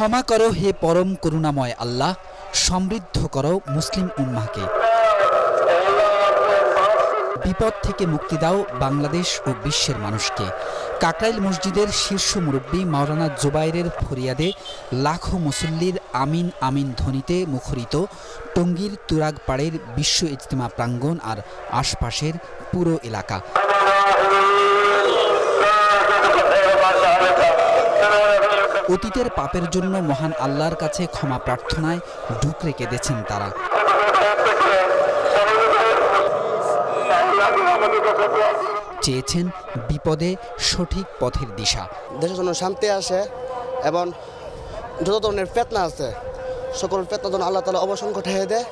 ক্ষমা করো হে পরম করুণাময় আল্লাহ, সমৃদ্ধ করো মুসলিম উম্মাহকে। বিপদ থেকে মুক্তি দাও বাংলাদেশ ও বিশ্বের মানুষকে। কাকরাইল মসজিদের শীর্ষ মুরব্বী মাওলানা জুবাইরের ফরিয়াদে লাখো মুসল্লির আমিন আমিন ধ্বনিতে মুখরিত টঙ্গীর তুরাগপাড়ের বিশ্ব ইজতেমা প্রাঙ্গণ আর আশপাশের পুরো এলাকা। অতীতের পাপের জন্য মহান আল্লাহর কাছে ক্ষমা প্রার্থনায় ঢুকরে কেঁদেছেন তারা। চেয়েছেন বিপদে সঠিক পথের দিশা। দেশের জন্য শান্তি আসে এবং যত ধরনের ফেতনা আছে সকল ফেতনা যেন আল্লাহ তালা অবসান ঘটিয়ে দেয়।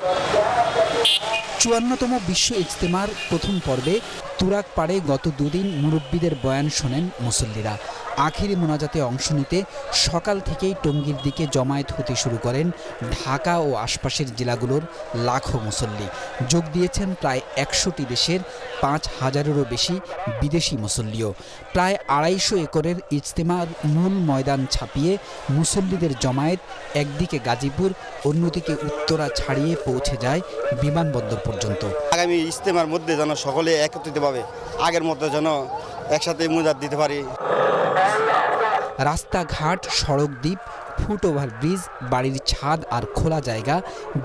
চুয়ান্নতম বিশ্ব ইজতেমার প্রথম পর্বে তুরাক পাড়ে গত দুদিন মুরব্বীদের বয়ান শোনেন মুসল্লিরা। আখিরি মোনাজাতে অংশ নিতে সকাল থেকেই টঙ্গীর দিকে জমায়েত হতে শুরু করেন ঢাকা ও আশপাশের জেলাগুলোর লাখো মুসল্লি। যোগ দিয়েছেন প্রায় একশোটি দেশের পাঁচ হাজারেরও বেশি বিদেশি মুসল্লিও। প্রায় আড়াইশো একরের ইজতেমার মূল ময়দান ছাপিয়ে মুসল্লিদের জমায়েত একদিকে গাজীপুর, অন্যদিকে উত্তরা ছাড়িয়ে পৌঁছে যায় বিমানবন্দর পর্যন্ত। আগামী ইজতেমার মধ্যে যেন সকলে একত্রিত পাবে আগের মতো যেন একসাথে মুজাদ দিতে পারি। রাস্তাঘাট সড়ক দ্বীপ ফুট ওভার ব্রিজ, বাড়ির ছাদ আর খোলা জায়গা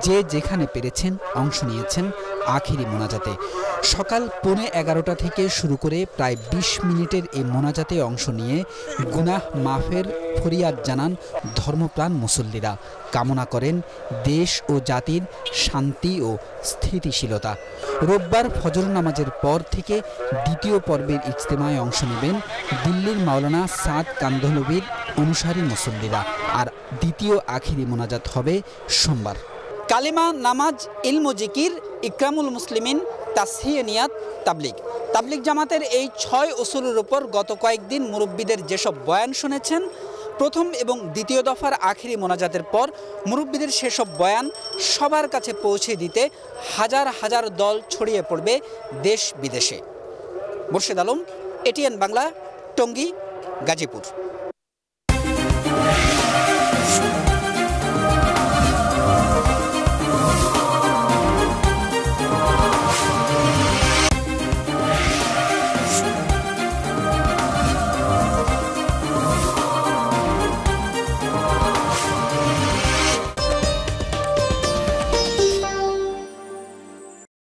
যে যেখানে পেরেছেন অংশ নিয়েছেন আখিরি মোনাজাতে। সকাল পৌনে এগারোটা থেকে শুরু করে প্রায় ২০ মিনিটের এই মোনাজাতে অংশ নিয়ে গুনাহ মাফের ফরিয়াদ জানান ধর্মপ্রাণ মুসল্লিরা। কামনা করেন দেশ ও জাতির শান্তি ও স্থিতিশীলতা। রোববার ফজর নামাজের পর থেকে দ্বিতীয় পর্বের ইজতেমায় অংশ নেবেন দিল্লির মাওলানা সাদ কান্দলবির অনুসারী মুসল্লিরা। আর দ্বিতীয় আখিরি মোনাজাত হবে সোমবার। কালিমা নামাজ, ইলমু জিকির, ইকরামুল মুসলিমিন তাসহিয়ানিয়াত তাবলিগ। তাবলিগ জামাতের এই ছয় উসুলের উপর গত কয়েকদিন মুরব্বীদের যেসব বয়ান শুনেছেন, প্রথম এবং দ্বিতীয় দফার আখিরি মোনাজাতের পর মুরব্বীদের সেসব বয়ান সবার কাছে পৌঁছে দিতে হাজার হাজার দল ছড়িয়ে পড়বে দেশ বিদেশে। মুর্শিদ আলম, এটিএন বাংলা, টঙ্গী, গাজীপুর।